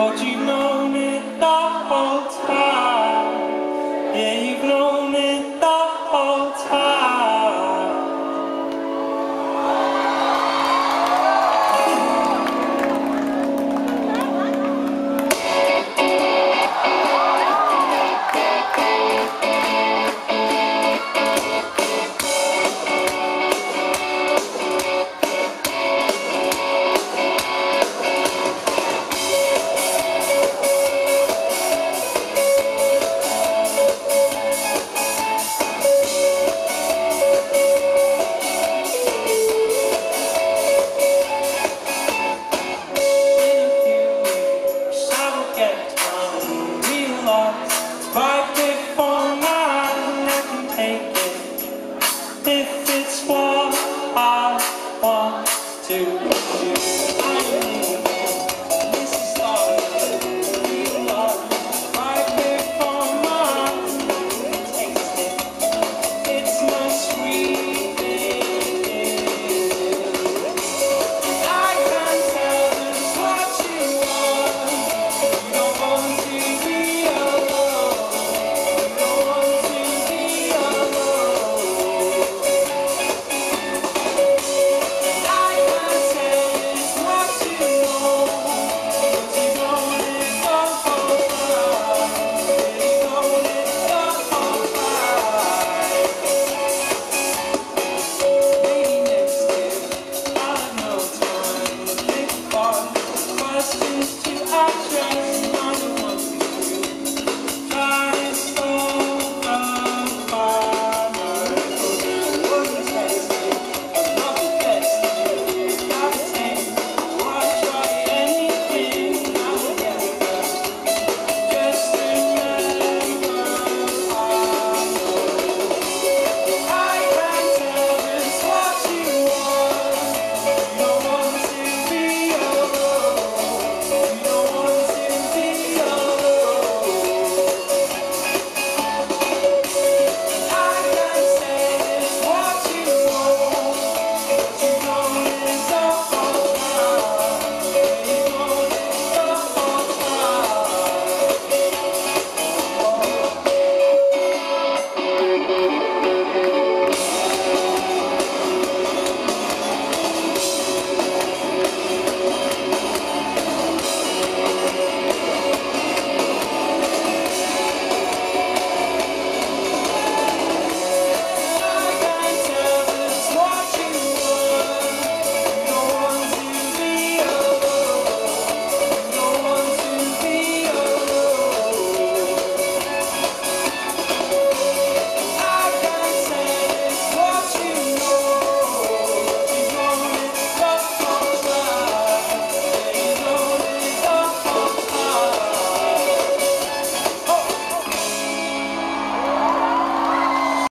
but you know two, two, three.